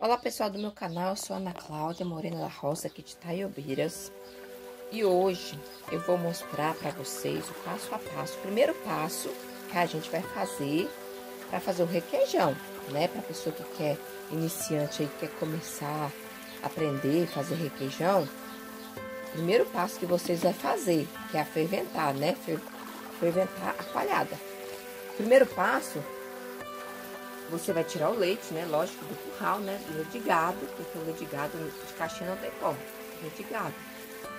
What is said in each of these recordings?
Olá pessoal do meu canal, eu sou Ana Cláudia Morena da Roça aqui de Taiobiras E hoje eu vou mostrar para vocês o passo a passo, o primeiro passo que a gente vai fazer para fazer o requeijão, né? Para pessoa que quer, iniciante aí, quer começar a aprender a fazer requeijão Primeiro passo que vocês vão fazer, que é a ferventar, né? Ferventar a palhada Primeiro passo você vai tirar o leite, né? Lógico, do curral, né? Do leite de gado, porque o leite de gado de caixinha não tem como. Leite de gado.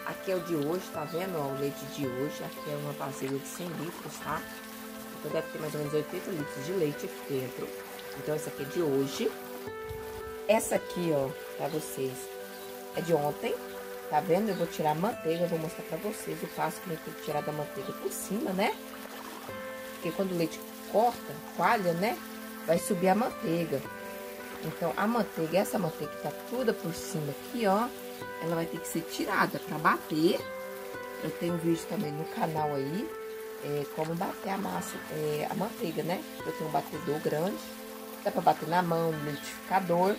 Aqui é o de hoje, tá vendo? Ó, o leite de hoje. Aqui é uma vasilha de 100 litros, tá? Então deve ter mais ou menos 80 litros de leite aqui dentro. Então essa aqui é de hoje. Essa aqui, ó, pra vocês, é de ontem. Tá vendo? Eu vou tirar a manteiga, vou mostrar pra vocês o passo que eu tenho que tirar da manteiga por cima, né? Porque quando o leite corta, coalha, né? Vai subir a manteiga. Então, a manteiga, essa manteiga que tá toda por cima aqui, ó, ela vai ter que ser tirada para bater. Eu tenho um vídeo também no canal aí, é, como bater a massa, é, a manteiga, né? Eu tenho um batedor grande, dá para bater na mão, no liquidificador,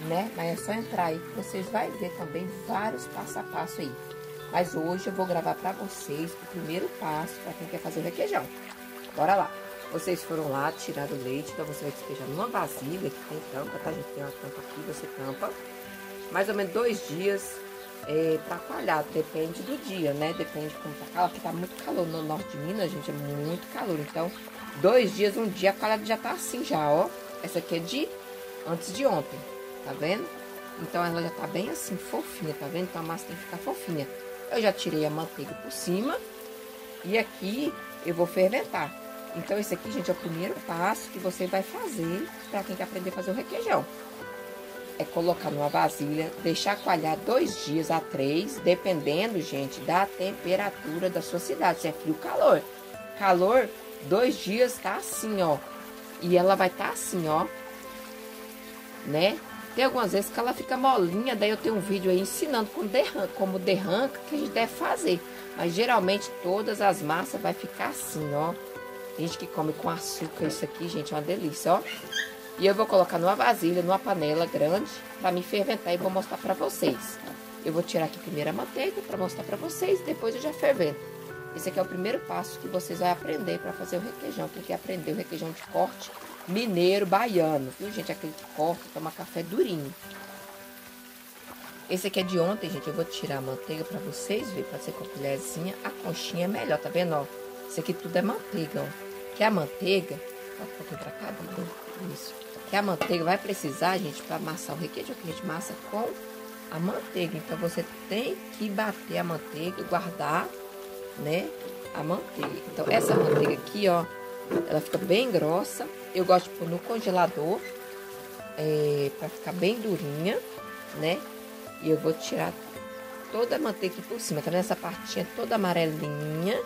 né? Mas é só entrar aí que vocês vão ver também vários passo a passo aí. Mas hoje eu vou gravar para vocês o primeiro passo para quem quer fazer o requeijão. Bora lá! Vocês foram lá, tiraram o leite, então você vai despejar numa vasilha que tem tampa, tá, gente? Tem uma tampa aqui, você tampa. Mais ou menos dois dias é, pra coalhar, depende do dia, né? Depende como tá calor. Aqui tá muito calor no norte de Minas, gente, é muito calor. Então, dois dias, um dia, a coalhada já tá assim já, ó. Essa aqui é de antes de ontem, tá vendo? Então, ela já tá bem assim, fofinha, tá vendo? Então, a massa tem que ficar fofinha. Eu já tirei a manteiga por cima e aqui eu vou ferventar. Então, esse aqui, gente, é o primeiro passo que você vai fazer para quem quer aprender a fazer o requeijão. É colocar numa vasilha, deixar coalhar dois dias a três, dependendo, gente, da temperatura da sua cidade, se é frio ou calor. Calor, dois dias tá assim, ó. E ela vai estar tá assim, ó. Né? Tem algumas vezes que ela fica molinha, daí eu tenho um vídeo aí ensinando como derranca, como derranca que a gente deve fazer. Mas geralmente todas as massas vai ficar assim, ó. Gente que come com açúcar, isso aqui, gente, é uma delícia, ó. E eu vou colocar numa vasilha, numa panela grande, pra me ferventar e vou mostrar pra vocês. Eu vou tirar aqui primeiro a manteiga pra mostrar pra vocês, depois eu já fervento. Esse aqui é o primeiro passo que vocês vão aprender pra fazer o requeijão. Tem que aprender o requeijão de corte mineiro, baiano, viu, gente? Aquele que corta, toma café durinho. Esse aqui é de ontem, gente. Eu vou tirar a manteiga pra vocês verem, pra ser com a colherzinha. A conchinha é melhor, tá vendo, ó? Isso aqui tudo é manteiga, ó que a manteiga, pouquinho pra cá, isso, que a manteiga vai precisar, gente, para amassar o requeijão, que a gente massa com a manteiga. Então, você tem que bater a manteiga e guardar, né, a manteiga. Então, essa manteiga aqui, ó, ela fica bem grossa. Eu gosto de pôr no congelador, é, para ficar bem durinha, né? E eu vou tirar toda a manteiga aqui por cima, tá vendo essa partinha toda amarelinha?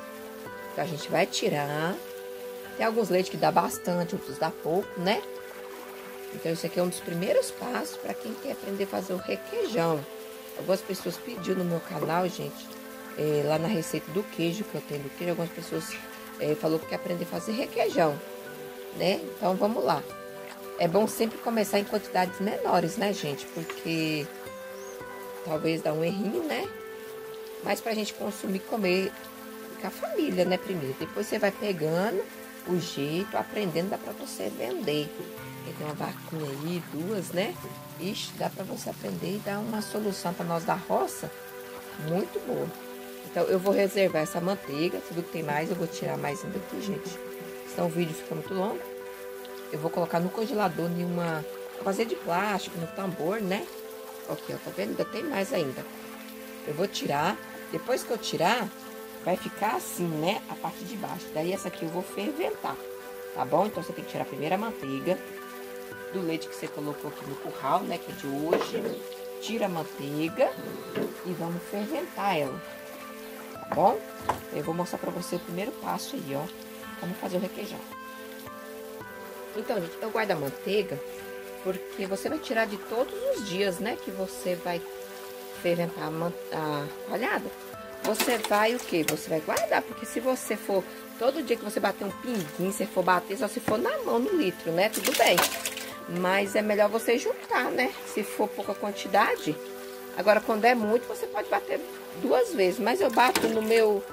Então, a gente vai tirar tem alguns leites que dá bastante, outros dá pouco, né? Então, esse aqui é um dos primeiros passos para quem quer aprender a fazer o requeijão. Algumas pessoas pediram no meu canal, gente, é, lá na receita do queijo, que eu tenho do queijo, algumas pessoas é, falou que quer aprender a fazer requeijão, né? Então, vamos lá. É bom sempre começar em quantidades menores, né, gente? Porque talvez dá um errinho, né? Mas pra gente consumir, comer com a família, né, primeiro. Depois você vai pegando o jeito, aprendendo, dá para você vender. Tem uma vaquinha aí, duas, né? Ixi, dá para você aprender e dar uma solução para nós da roça muito boa. Então, eu vou reservar essa manteiga, tudo que tem mais, eu vou tirar mais ainda aqui, gente. Senão o vídeo fica muito longo. Eu vou colocar no congelador em uma fazer de plástico, no tambor, né? Ok, ó, tá vendo? Ainda tem mais ainda. Eu vou tirar. Depois que eu tirar, vai ficar assim, né? A parte de baixo. Daí essa aqui eu vou ferventar, tá bom? Então você tem que tirar primeiro a manteiga do leite que você colocou aqui no curral, né? Que é de hoje. Tira a manteiga e vamos ferventar ela, tá bom? Eu vou mostrar pra você o primeiro passo aí, ó. Como fazer o requeijão. Então, gente, eu guardo a manteiga porque você vai tirar de todos os dias, né? Que você vai ferventar a, a coalhada você vai o que? Você vai guardar, porque se você for, todo dia que você bater um pinguim, se for bater, só se for na mão no litro, né? Tudo bem. Mas é melhor você juntar, né? Se for pouca quantidade. Agora, quando é muito, você pode bater duas vezes. Mas eu bato no meu...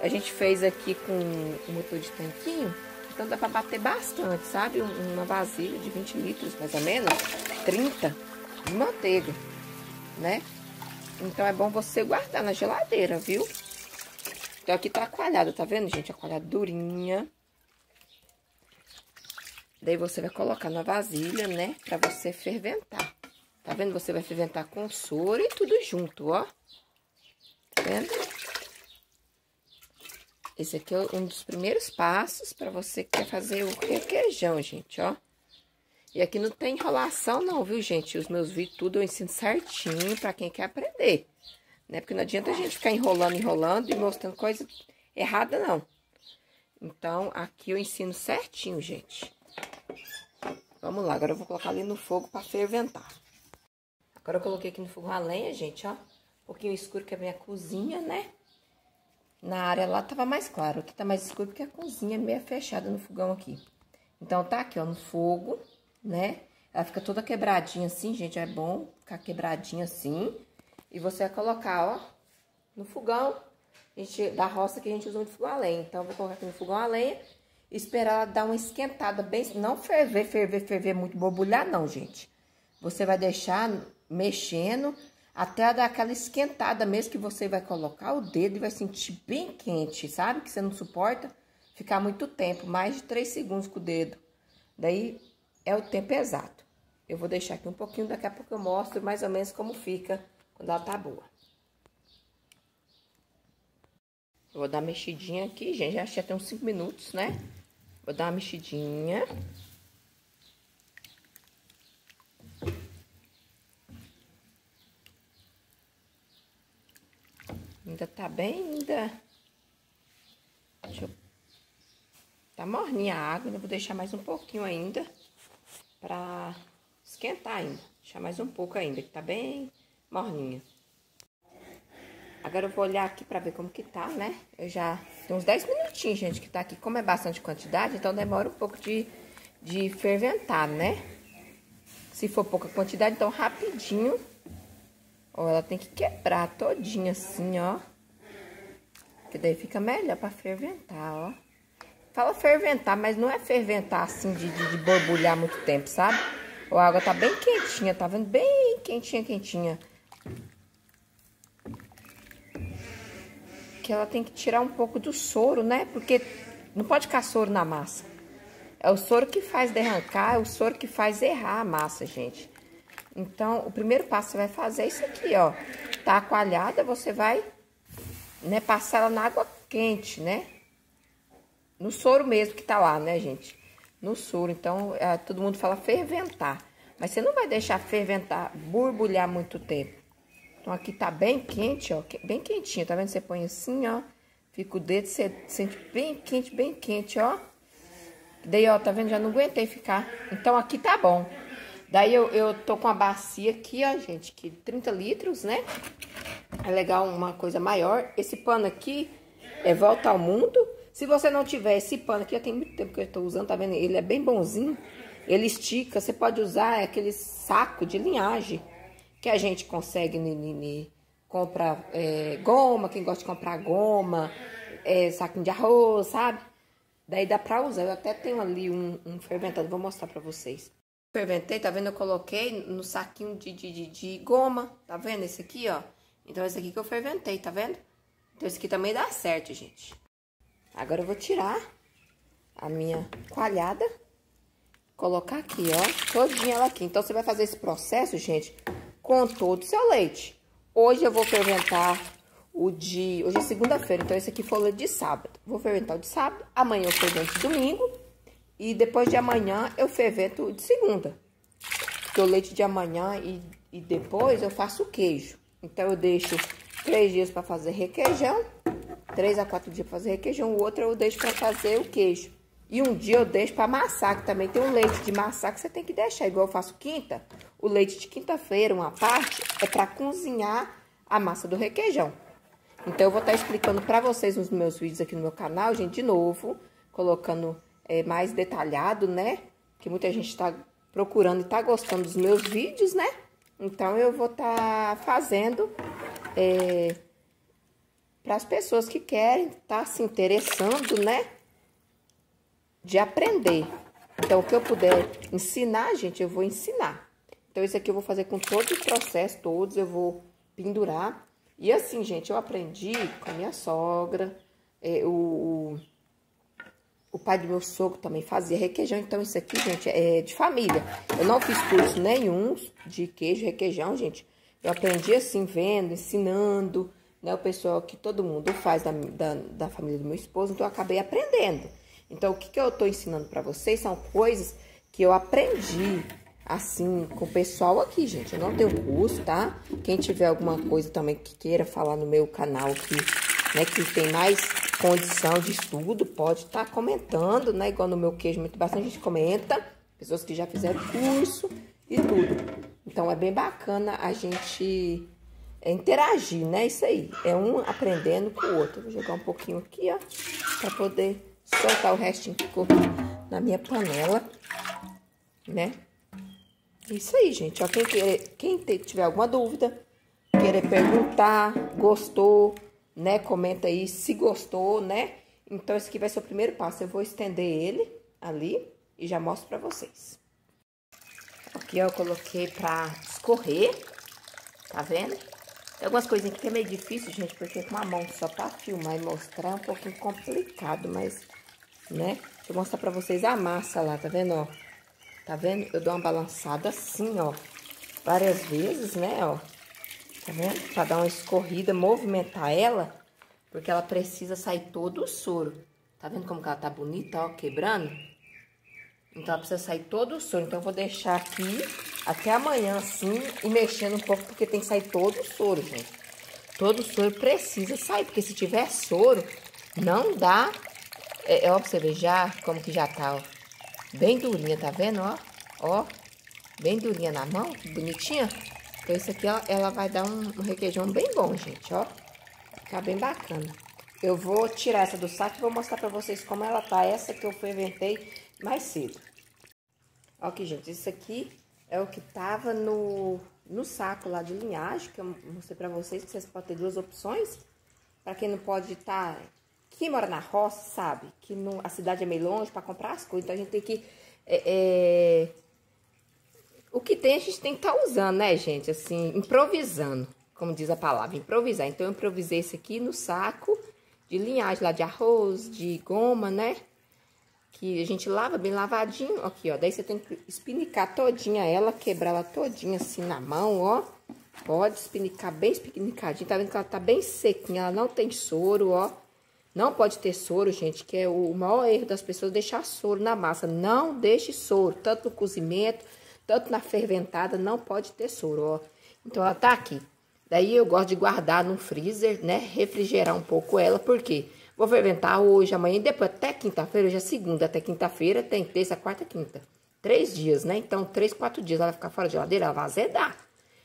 A gente fez aqui com o motor de tanquinho. Então dá pra bater bastante, sabe? Uma vasilha de 20 litros, mais ou menos. 30 de manteiga, né? Então é bom você guardar na geladeira, viu? Então aqui tá coalhada, tá vendo, gente? A coalhada durinha. Daí você vai colocar na vasilha, né? Pra você ferventar. Tá vendo? Você vai ferventar com soro e tudo junto, ó. Tá vendo? Esse aqui é um dos primeiros passos para você que quer fazer o requeijão, gente, ó. E aqui não tem enrolação não, viu, gente? Os meus vídeos tudo eu ensino certinho para quem quer aprender. Né? Porque não adianta a gente ficar enrolando, enrolando e mostrando coisa errada, não. Então, aqui eu ensino certinho, gente. Vamos lá, agora eu vou colocar ali no fogo para ferventar. Agora eu coloquei aqui no fogo a lenha, gente, ó. Um pouquinho escuro que é a minha cozinha, né? Na área lá tava mais claro, aqui tá mais escuro porque a cozinha é meio fechada no fogão aqui. Então, tá aqui, ó, no fogo né? Ela fica toda quebradinha assim, gente, é bom ficar quebradinha assim. E você vai colocar, ó, no fogão gente, da roça que a gente usa no fogão a lenha. Então, eu vou colocar aqui no fogão a lenha e esperar ela dar uma esquentada bem... Não ferver, ferver, ferver muito, borbulhar não, gente. Você vai deixar mexendo até dar aquela esquentada mesmo que você vai colocar o dedo e vai sentir bem quente, sabe? Que você não suporta ficar muito tempo, mais de 3 segundos com o dedo. Daí, é o tempo exato. Eu vou deixar aqui um pouquinho, daqui a pouco eu mostro mais ou menos como fica quando ela tá boa. Eu vou dar uma mexidinha aqui, gente, já tem uns 5 minutos, né? Vou dar uma mexidinha. Ainda tá bem, ainda... Deixa eu... Tá morninha a água, ainda vou deixar mais um pouquinho ainda pra esquentar ainda. Deixar mais um pouco ainda, que tá bem morninha. Agora eu vou olhar aqui pra ver como que tá, né? Eu já... Tem uns 10 minutinhos, gente, que tá aqui. Como é bastante quantidade, então demora um pouco de, de ferventar, né? Se for pouca quantidade, então rapidinho. Ó, ela tem que quebrar todinha assim, ó. Que daí fica melhor pra ferventar, ó. Fala ferventar, mas não é ferventar assim de, de, de borbulhar muito tempo, sabe? A água tá bem quentinha, tá vendo? Bem quentinha, quentinha. Que ela tem que tirar um pouco do soro, né? Porque não pode ficar soro na massa. É o soro que faz derrancar, é o soro que faz errar a massa, gente. Então, o primeiro passo que você vai fazer é isso aqui, ó. Tá coalhada, você vai, né, passar ela na água quente, né? No soro mesmo que tá lá, né, gente? No soro. Então, é, todo mundo fala ferventar. Mas você não vai deixar ferventar, borbulhar muito tempo. Então, aqui tá bem quente, ó. Bem quentinho, tá vendo? Você põe assim, ó. Fica o dedo, você sente bem quente, bem quente, ó. Daí, ó, tá vendo? Já não aguentei ficar. Então, aqui tá bom. Daí, eu, eu tô com a bacia aqui, ó, gente, que 30 litros, né? É legal uma coisa maior. Esse pano aqui é volta ao mundo. Se você não tiver esse pano aqui, já tem muito tempo que eu estou usando, tá vendo? Ele é bem bonzinho. Ele estica, você pode usar aquele saco de linhagem que a gente consegue comprar é, goma, quem gosta de comprar goma, é, saquinho de arroz, sabe? Daí dá pra usar. Eu até tenho ali um, um fermentado, vou mostrar pra vocês. Ferventei, tá vendo? Eu coloquei no saquinho de, de, de, de goma, tá vendo? Esse aqui, ó. Então, esse aqui que eu ferventei, tá vendo? Então, esse aqui também dá certo, gente. Agora eu vou tirar a minha coalhada, colocar aqui, ó, todinha ela aqui. Então, você vai fazer esse processo, gente, com todo o seu leite. Hoje eu vou ferventar o de... Hoje é segunda-feira, então esse aqui foi o leite de sábado. Vou ferventar o de sábado, amanhã eu fervento domingo e depois de amanhã eu fervento de segunda. Porque o leite de amanhã e, e depois eu faço o queijo. Então, eu deixo três dias para fazer requeijão três a quatro dias para fazer requeijão, o outro eu deixo para fazer o queijo. E um dia eu deixo para amassar, que também tem um leite de massar que você tem que deixar. Igual eu faço quinta, o leite de quinta-feira, uma parte, é para cozinhar a massa do requeijão. Então, eu vou estar tá explicando para vocês nos meus vídeos aqui no meu canal, gente, de novo, colocando é, mais detalhado, né? Que muita gente está procurando e tá gostando dos meus vídeos, né? Então, eu vou estar tá fazendo é, para as pessoas que querem estar tá se interessando, né? De aprender. Então, o que eu puder ensinar, gente, eu vou ensinar. Então, isso aqui eu vou fazer com todo o processo, todos, eu vou pendurar. E assim, gente, eu aprendi com a minha sogra, é, o, o pai do meu sogro também fazia requeijão. Então, isso aqui, gente, é de família. Eu não fiz curso nenhum de queijo, requeijão, gente. Eu aprendi assim, vendo, ensinando, né? O pessoal que todo mundo faz da, da, da família do meu esposo. Então, eu acabei aprendendo. Então, o que, que eu tô ensinando para vocês são coisas que eu aprendi assim, com o pessoal aqui, gente. Eu não tenho curso, tá? Quem tiver alguma coisa também que queira falar no meu canal aqui, né, que tem mais condição de estudo, pode estar tá comentando, né? Igual no meu queijo, muito bastante gente comenta. Pessoas que já fizeram curso e tudo. Então, é bem bacana a gente é, interagir, né? Isso aí. É um aprendendo com o outro. Vou jogar um pouquinho aqui, ó, pra poder soltar o restinho que ficou na minha panela, né? Isso aí, gente. Ó, quem, querer, quem tiver alguma dúvida, querer perguntar, gostou, né? Comenta aí se gostou, né? Então, esse aqui vai ser o primeiro passo. Eu vou estender ele ali e já mostro pra vocês. Aqui, eu coloquei pra escorrer, tá vendo? Tem algumas coisinhas que é meio difícil, gente, porque com a mão só pra filmar e mostrar é um pouquinho complicado, mas, né? Deixa eu mostrar pra vocês a massa lá, tá vendo, ó? Tá vendo? Eu dou uma balançada assim, ó. Várias vezes, né, ó. Tá vendo? Pra dar uma escorrida, movimentar ela. Porque ela precisa sair todo o soro. Tá vendo como que ela tá bonita, ó, quebrando? Então, ela precisa sair todo o soro. Então, eu vou deixar aqui até amanhã, assim, e mexendo um pouco, porque tem que sair todo o soro, gente. Todo o soro precisa sair, porque se tiver soro, não dá... É, é ó, pra você ver já como que já tá, ó. Bem durinha, tá vendo, ó? Ó, bem durinha na mão, bonitinha. Então, isso aqui, ó, ela vai dar um, um requeijão bem bom, gente, ó. Ficar bem bacana. Eu vou tirar essa do saco e vou mostrar pra vocês como ela tá. Essa que eu ferventei mais cedo. Aqui, gente, isso aqui é o que tava no, no saco lá de linhagem, que eu mostrei pra vocês, que vocês podem ter duas opções. Pra quem não pode estar tá quem mora na roça sabe que no, a cidade é meio longe para comprar as coisas, então a gente tem que. É, é, o que tem a gente tem que estar tá usando, né, gente? Assim, improvisando, como diz a palavra, improvisar. Então eu improvisei esse aqui no saco de linhagem lá de arroz, de goma, né? Que a gente lava bem lavadinho. Aqui, ó. Daí você tem que espinicar todinha ela, quebrar ela todinha assim na mão, ó. Pode espinicar bem espinicadinha. Tá vendo que ela tá bem sequinha, ela não tem soro, ó. Não pode ter soro, gente, que é o maior erro das pessoas deixar soro na massa. Não deixe soro, tanto no cozimento, tanto na ferventada, não pode ter soro, ó. Então, ela tá aqui. Daí eu gosto de guardar no freezer, né? Refrigerar um pouco ela, porque vou ferventar hoje, amanhã, depois até quinta-feira, hoje é segunda, até quinta-feira, tem terça, quarta, quinta. Três dias, né? Então, três, quatro dias ela vai ficar fora de geladeira, ela vai azedar.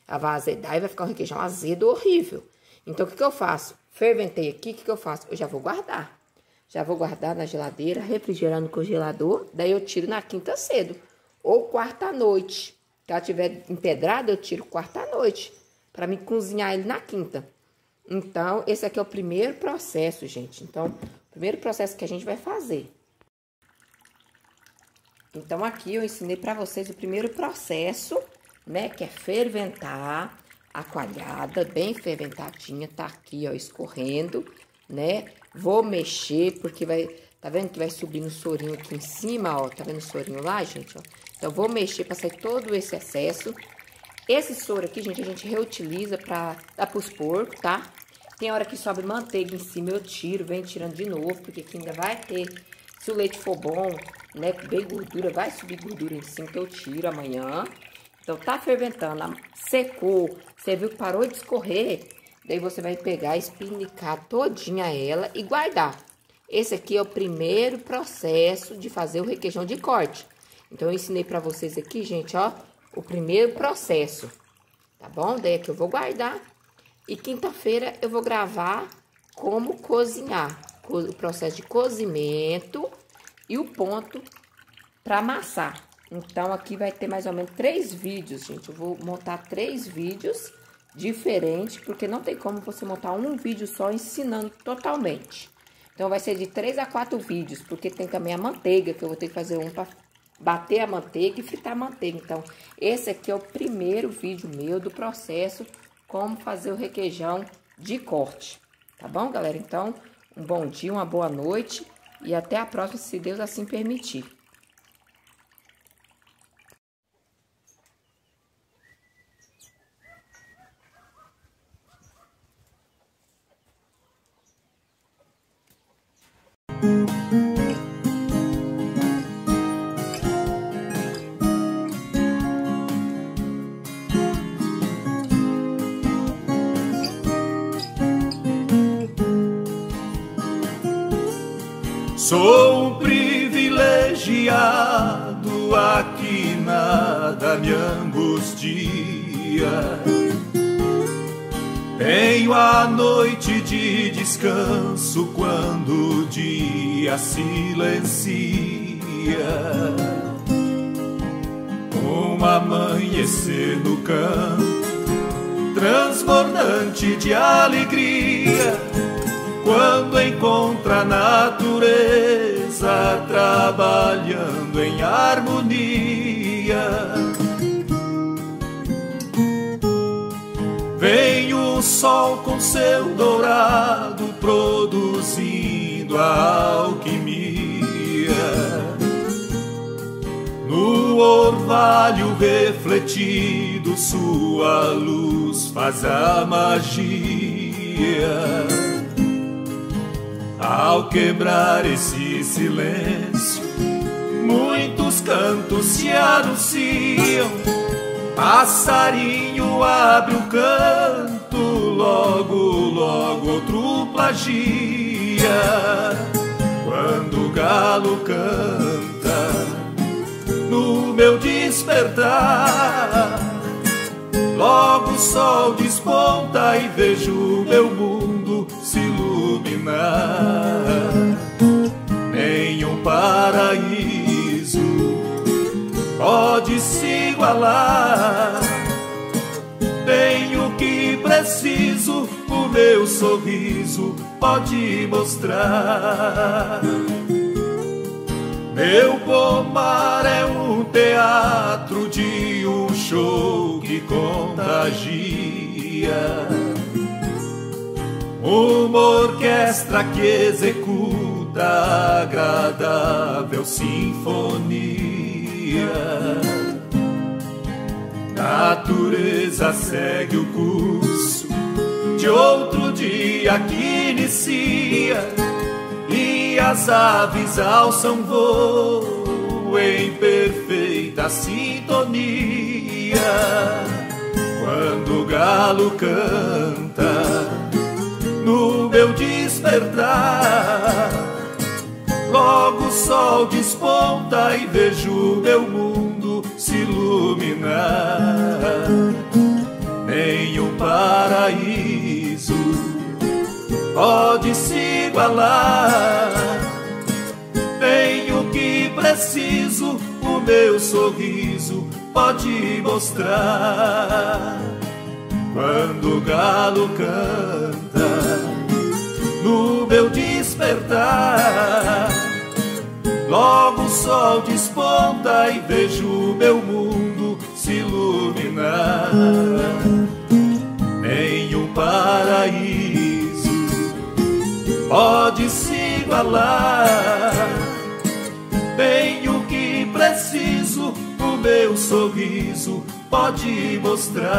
Ela vai azedar e vai ficar um requeijão azedo horrível. Então, o que, que eu faço? Ferventei aqui, o que, que eu faço? Eu já vou guardar. Já vou guardar na geladeira, refrigerar no congelador. Daí eu tiro na quinta cedo. Ou quarta noite. Se ela tiver empedrada, eu tiro quarta noite. Para me cozinhar ele na quinta. Então, esse aqui é o primeiro processo, gente. Então, o primeiro processo que a gente vai fazer. Então, aqui eu ensinei para vocês o primeiro processo, né? Que é ferventar a coalhada, bem ferventadinha, tá aqui, ó, escorrendo, né? Vou mexer, porque vai, tá vendo que vai subir no sorinho aqui em cima, ó, tá vendo o sorinho lá, gente, ó? Então, vou mexer pra sair todo esse excesso. Esse soro aqui, gente, a gente reutiliza pra dar pros porcos, tá? Tem hora que sobe manteiga em cima, eu tiro, venho tirando de novo, porque aqui ainda vai ter, se o leite for bom, né, bem gordura, vai subir gordura em cima, que eu tiro amanhã. Então, tá ferventando, secou, você viu que parou de escorrer, daí você vai pegar, espinicar todinha ela e guardar. Esse aqui é o primeiro processo de fazer o requeijão de corte. Então, eu ensinei pra vocês aqui, gente, ó, o primeiro processo, tá bom? Daí aqui eu vou guardar. E quinta-feira eu vou gravar como cozinhar, o processo de cozimento e o ponto para amassar. Então, aqui vai ter mais ou menos três vídeos, gente. Eu vou montar três vídeos diferentes, porque não tem como você montar um vídeo só ensinando totalmente. Então, vai ser de três a quatro vídeos, porque tem também a manteiga, que eu vou ter que fazer um para bater a manteiga e fritar a manteiga. Então, esse aqui é o primeiro vídeo meu do processo como fazer o requeijão de corte. Tá bom, galera? Então, um bom dia, uma boa noite e até a próxima, se Deus assim permitir. Sou um privilegiado, aqui nada me angustia. Tenho a noite de descanso quando o dia silencia. Um amanhecer no campo, transbordante de alegria quando encontra a natureza trabalhando em harmonia. Vem o sol com seu dourado produzindo a alquimia. No orvalho refletido, sua luz faz a magia. Ao quebrar esse silêncio, muitos cantos se anunciam. Passarinho abre o canto, logo, logo outro plagia. Quando o galo canta no meu despertar, logo o sol desponta e vejo meu mundo iluminar. Nenhum paraíso pode se igualar. Tenho que preciso, o meu sorriso pode mostrar. Meu pomar é um teatro de um show que contagia uma orquestra que executa agradável sinfonia. Natureza segue o curso de outro dia que inicia e as aves alçam voo em perfeita sintonia. Quando o galo canta despertar. Logo o sol desponta e vejo meu mundo se iluminar. Nenhum paraíso pode se igualar. Tenho que preciso, o meu sorriso pode mostrar. Quando o galo canta no meu despertar. Logo o sol desponta e vejo meu mundo se iluminar. Nenhum paraíso pode se igualar. Tenho que preciso, o meu sorriso pode mostrar.